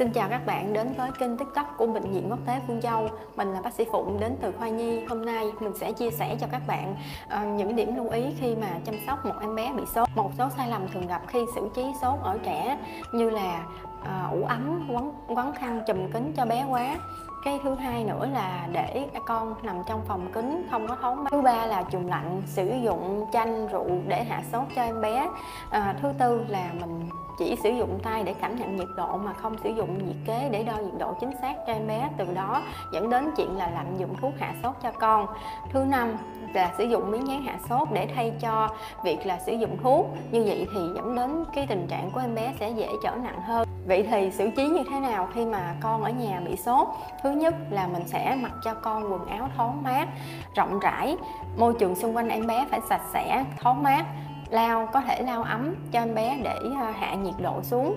Xin chào các bạn đến với kênh tiktok của Bệnh viện Quốc tế Phương Châu. Mình là bác sĩ Phụng đến từ Khoa Nhi. Hôm nay mình sẽ chia sẻ cho các bạn uh, những điểm lưu ý khi mà chăm sóc một em bé bị sốt. Một số sai lầm thường gặp khi xử trí sốt ở trẻ như là uh, ủ ấm, quấn, quấn khăn chùm kính cho bé quá cái thứ hai nữa là để con nằm trong phòng kính không có thoáng thứ ba là chùm lạnh sử dụng chanh rượu để hạ sốt cho em bé. À, thứ tư là mình chỉ sử dụng tay để cảm nhận nhiệt độ mà không sử dụng nhiệt kế để đo nhiệt độ chính xác cho em bé. Từ đó dẫn đến chuyện là lạm dụng thuốc hạ sốt cho con. Thứ năm là sử dụng miếng dán hạ sốt để thay cho việc là sử dụng thuốc. Như vậy thì dẫn đến cái tình trạng của em bé sẽ dễ trở nặng hơn vậy thì xử trí như thế nào khi mà con ở nhà bị sốt? Thứ nhất là mình sẽ mặc cho con quần áo thoáng mát, rộng rãi. Môi trường xung quanh em bé phải sạch sẽ, thoáng mát. Lau, có thể lau ấm cho em bé để à, hạ nhiệt độ xuống.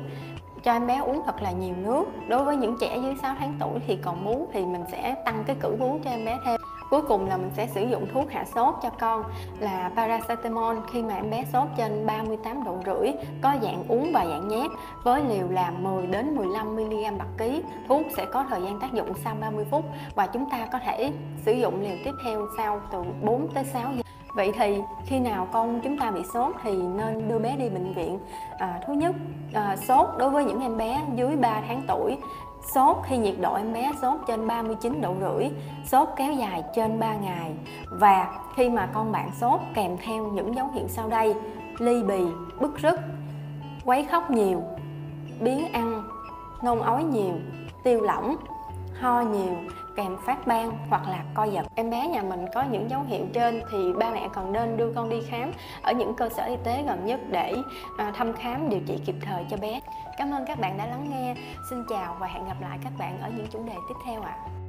Cho em bé uống thật là nhiều nước. Đối với những trẻ dưới 6 tháng tuổi thì còn bú thì mình sẽ tăng cái cử bú cho em bé thêm cuối cùng là mình sẽ sử dụng thuốc hạ sốt cho con là paracetamol khi mà em bé sốt trên 38 độ rưỡi có dạng uống và dạng nhét. Với liều là 10 đến 15 mg bạc ký thuốc sẽ có thời gian tác dụng sau 30 phút và chúng ta có thể sử dụng liều tiếp theo sau từ 4 tới 6 giờ. Vậy thì khi nào con chúng ta bị sốt thì nên đưa bé đi bệnh viện. À, Thứ nhất, à, sốt đối với những em bé dưới 3 tháng tuổi Sốt khi nhiệt độ em bé sốt trên 39 độ rưỡi Sốt kéo dài trên 3 ngày. Và khi mà con bạn sốt kèm theo những dấu hiệu sau đây Ly bì, bức rứt, quấy khóc nhiều, biến ăn, nôn ói nhiều, tiêu lỏng, ho nhiều, kèm phát ban hoặc là co giật. Em bé nhà mình có những dấu hiệu trên thì ba mẹ cần nên đưa con đi khám ở những cơ sở y tế gần nhất để à, thăm khám, điều trị kịp thời cho bé. Cảm ơn các bạn đã lắng nghe. Xin chào và hẹn gặp lại các bạn ở những chủ đề tiếp theo ạ. à.